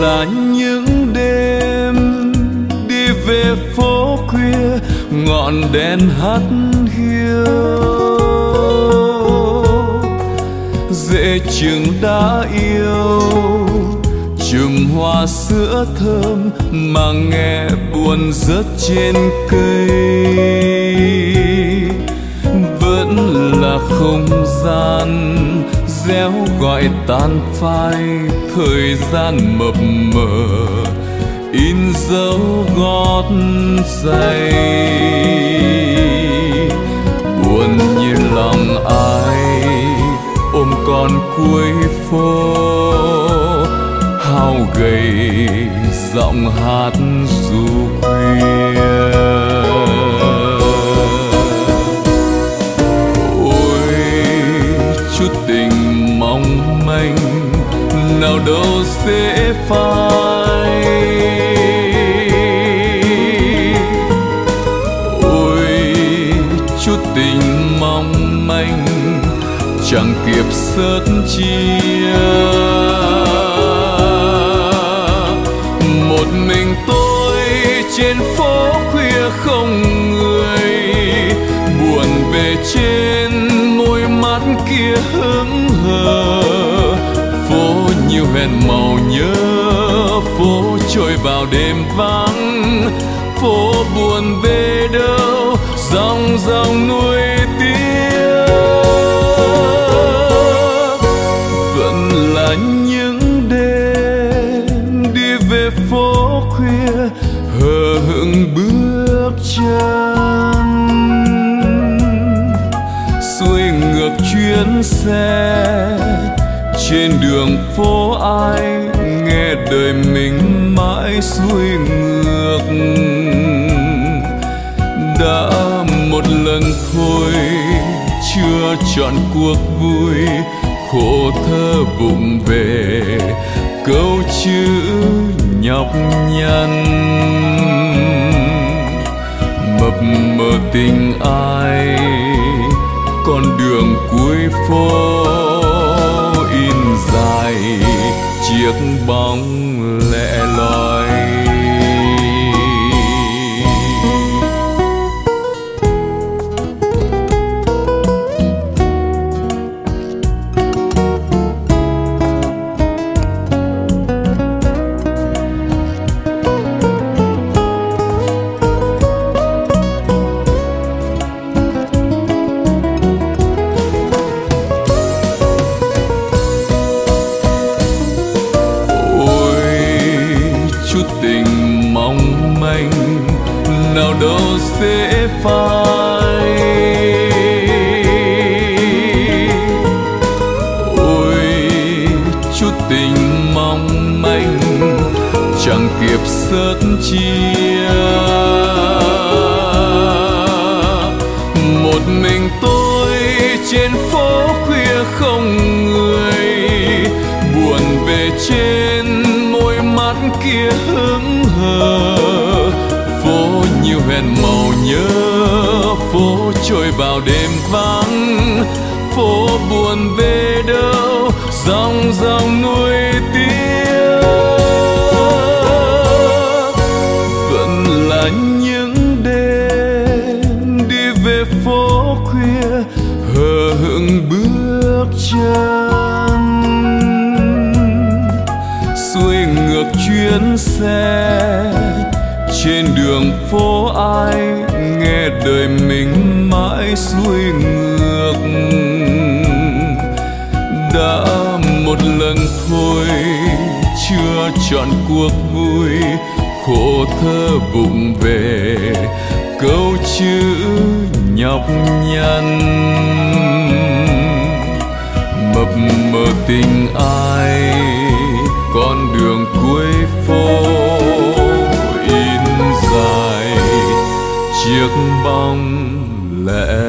là những đêm đi về phố khuya, ngọn đèn hắt hiu. Dễ chừng đã yêu chùm hoa sữa thơm mà nghe buồn rớt trên cây là không gian, réo gọi tan phai, thời gian mập mờ. In dấu gót giày buồn như lòng ai, ôm con cuối phố. Hao gầy, giọng hát du nào đâu dễ phai. Ôi, chút tình mong manh, chẳng kịp sớt chia. Một mình tôi trên phố khuya không người, buồn về trên môi mắt kia hững hờ nhiều hẹn màu nhớ, phố trôi vào đêm vắng, phố buồn về đâu, dòng dòng nuôi tiếc. Vẫn là những đêm đi về phố khuya, hờ hững bước chân. Xuôi ngược chuyến xe trên đường phố ai nghe đời mình mãi xuôi ngược. Đã một lần thôi, chưa chọn cuộc vui, khổ thơ vụng về, câu chữ nhọc nhằn. Mập mờ tình ai, con đường cuối phố. Chiếc bóng lẻ. Sớt chia. Một mình tôi trên phố khuya không người, buồn về trên môi mắt kia hững hờ. Phố nhiều hẹn màu nhớ, phố trôi vào đêm vắng, phố buồn về đâu, dòng dòng nuôi tiếc. Chuyến xe. Trên đường phố ai nghe đời mình mãi xuôi ngược. Đã một lần thôi, chưa chọn cuộc vui. Khổ thơ vụng về, câu chữ nhọc nhằn. Mập mờ tình ai chiếc bóng lẻ